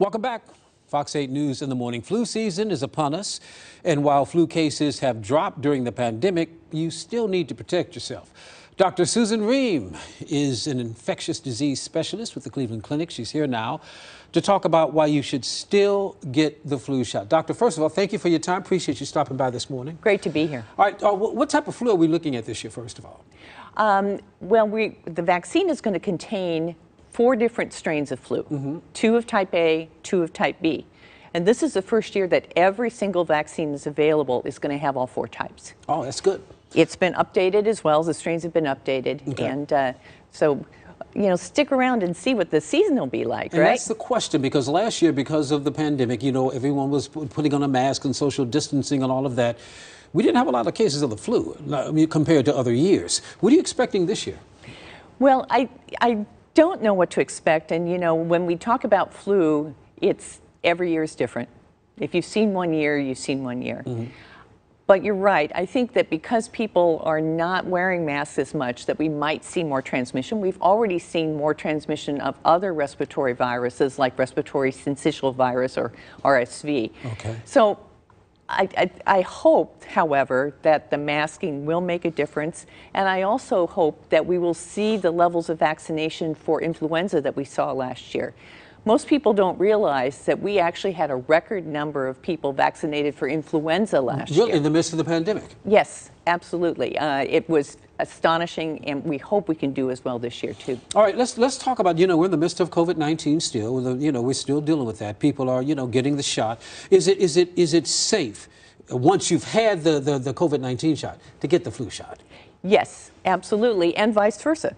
Welcome back. Fox 8 News in the morning. Flu season is upon us, and while flu cases have dropped during the pandemic, you still need to protect yourself. Dr. Susan Rehm is an infectious disease specialist with the Cleveland Clinic. She's here now to talk about why you should still get the flu shot. Doctor, first of all, thank you for your time. Appreciate you stopping by this morning. Great to be here. All right, uh, what type of flu are we looking at this year, first of all? Um, well, we, the vaccine is going to contain four different strains of flu mm-hmm. two of type A, two of type B. And this is the first year that every single vaccine that's available is going to have all four types. Oh, that's good. It's been updated as well. As the strains have been updated. Okay. And uh, so you know, stick around and see what the season will be like, and right? That's the question because last year, because of the pandemic, you know, everyone was putting on a mask and social distancing and all of that. We didn't have a lot of cases of the flu I mean, compared to other years. What are you expecting this year? Well, I, I don't know what to expect. And, you know, when we talk about flu, it's every year is different. If you've seen one year, you've seen one year. Mm-hmm. But you're right. I think that because people are not wearing masks as much, that we might see more transmission. We've already seen more transmission of other respiratory viruses like respiratory syncytial virus or RSV. Okay. So I, I, I, hope, however, that the masking will make a difference. And I also hope that we will see the levels of vaccination for influenza that we saw last year. Most people don't realize that we actually had a record number of people vaccinated for influenza last really? year. In the midst of the pandemic? Yes, absolutely. Uh, it was astonishing, and we hope we can do as well this year too. All right, let's let's talk about you know we're in the midst of COVID nineteen still. You know we're still dealing with that. People are you know getting the shot. Is it is it is it safe once you've had the the, the COVID nineteen shot to get the flu shot? Yes, absolutely, and vice versa.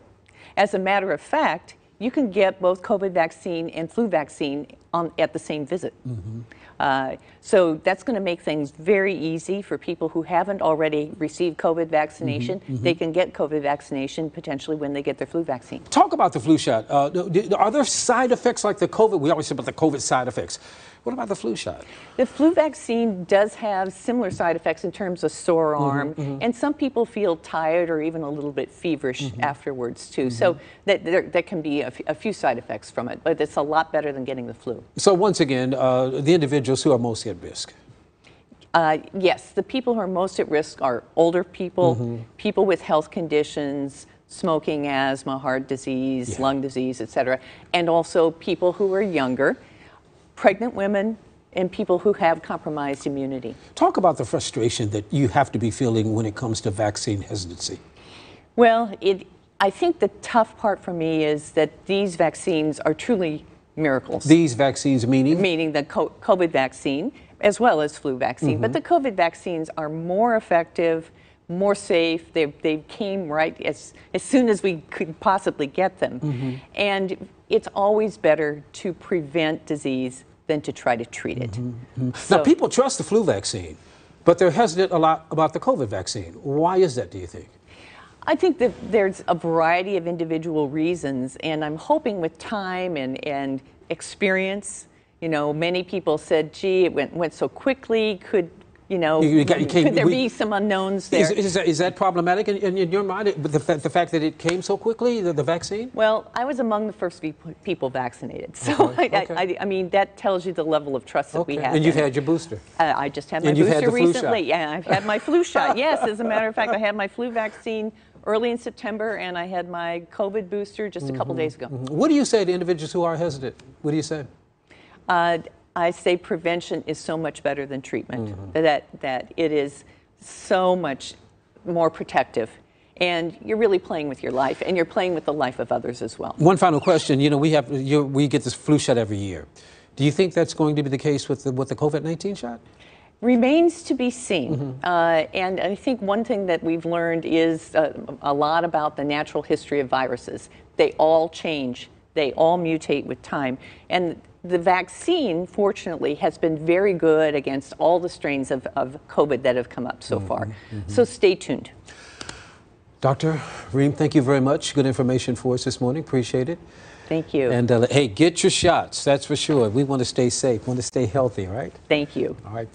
As a matter of fact, you can get both COVID vaccine and flu vaccine on, at the same visit. Mm-hmm. Uh, so that's going to make things very easy for people who haven't already received COVID vaccination. Mm-hmm, mm-hmm. They can get COVID vaccination potentially when they get their flu vaccine. Talk about the flu shot. Uh, are there side effects like the COVID? We always say about the COVID side effects. What about the flu shot? The flu vaccine does have similar side effects in terms of sore mm-hmm, arm, mm-hmm. and some people feel tired or even a little bit feverish mm-hmm. afterwards too. So mm-hmm. that there, there, can be a, f- a few side effects from it, but it's a lot better than getting the flu. So once again, uh, the individuals who are most at risk. Uh, yes, the people who are most at risk are older people, mm-hmm. people with health conditions, smoking, asthma, heart disease, yeah. lung disease, etc., and also people who are younger pregnant women, and people who have compromised immunity. Talk about the frustration that you have to be feeling when it comes to vaccine hesitancy. Well, it, I think the tough part for me is that these vaccines are truly miracles. These vaccines meaning? Meaning the COVID vaccine as well as flu vaccine. Mm-hmm. But the COVID vaccines are more effective, more safe. They, they came right as, as soon as we could possibly get them. Mm-hmm. And it's always better to prevent disease than to try to treat it. Mm-hmm. mm-hmm. So, now, people trust the flu vaccine, but they're hesitant a lot about the COVID vaccine. Why is that, do you think? I think that there's a variety of individual reasons, and I'm hoping with time and, and experience, you know, many people said, gee, it went, went so quickly, could you know, you got, you could there we, be some unknowns there? Is, is, that, is that problematic in, in, your mind, the, the fact that it came so quickly, the, the, vaccine? Well, I was among the first people vaccinated. So, okay. I, okay. I, I, mean, that tells you the level of trust that okay. we have. And you've had your booster? Uh, I just had my and booster recently. Yeah, I've had my flu shot. Yes, as a matter of fact, I had my flu vaccine early in September, and I had my COVID booster just a couple mm-hmm. days ago. Mm-hmm. What do you say to individuals who are hesitant? What do you say? Uh, I say prevention is so much better than treatment. Mm-hmm. That that it is so much more protective. And you're really playing with your life, and you're playing with the life of others as well. One final question. You know, we have we get this flu shot every year. Do you think that's going to be the case with the, with the COVID-19 shot? Remains to be seen. Mm-hmm. Uh, and I think one thing that we've learned is uh, a lot about the natural history of viruses. They all change, they all mutate with time. And the vaccine, fortunately, has been very good against all the strains of, of COVID that have come up so mm-hmm, far. Mm-hmm. So stay tuned. Dr. Rehm, thank you very much. Good information for us this morning. Appreciate it. Thank you. And uh, hey, get your shots. That's for sure. We want to stay safe, We want to stay healthy, right? Thank you. All right.